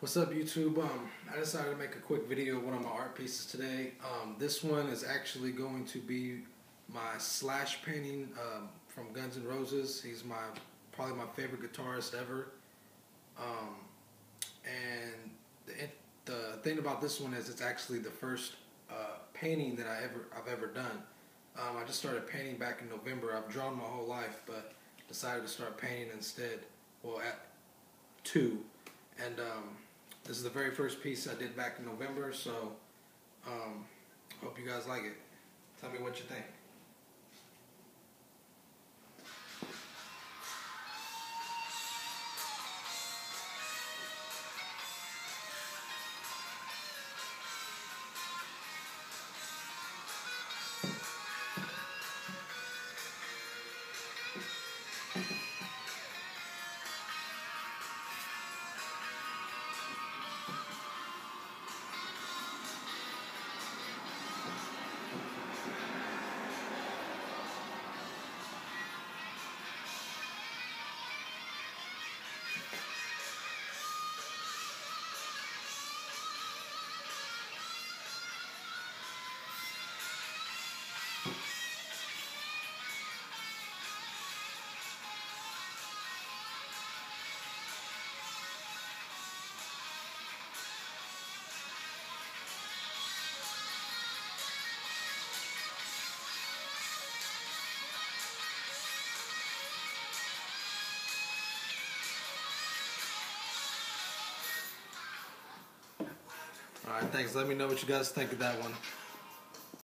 What's up, YouTube? Um, I decided to make a quick video of one of my art pieces today. Um, this one is actually going to be my Slash painting um, from Guns N' Roses. He's my probably my favorite guitarist ever. Um, and the, the thing about this one is it's actually the first uh, painting that I ever I've ever done. Um, I just started painting back in November. I've drawn my whole life, but decided to start painting instead. Well, at two, and um, this is the very first piece I did back in November, so um, hope you guys like it. Tell me what you think. All right, thanks. Let me know what you guys think of that one.